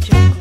jungle.